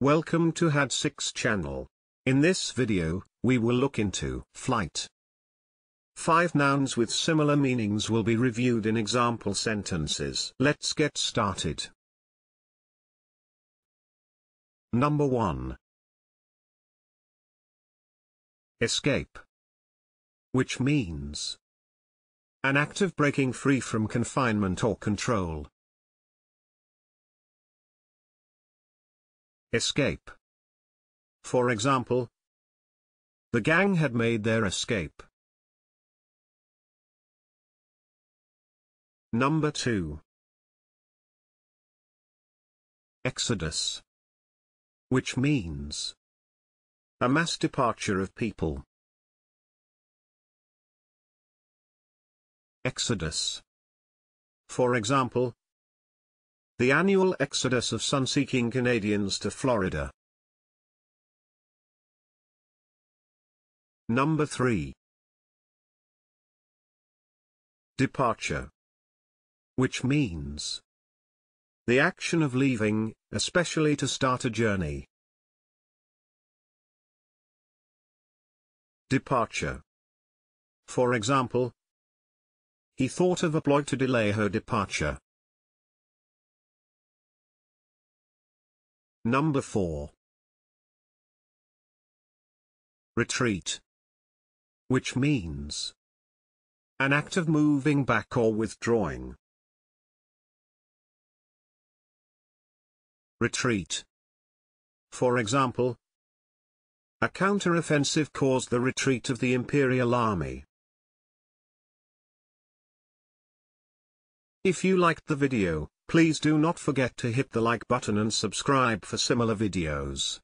Welcome to HAD6 channel. In this video, we will look into flight. Five nouns with similar meanings will be reviewed in example sentences. Let's get started. Number 1. Escape. Which means an act of breaking free from confinement or control. Escape. For example, the gang had made their escape. Number 2. Exodus. Which means a mass departure of people. Exodus. For example, the annual exodus of sun-seeking Canadians to Florida. Number 3. Departure. Which means the action of leaving, especially to start a journey. Departure. For example, he thought of a ploy to delay her departure. Number 4. Retreat. Which means an act of moving back or withdrawing. Retreat. For example, a counter-offensive caused the retreat of the Imperial Army. If you liked the video, Please do not forget to hit the like button and subscribe for similar videos.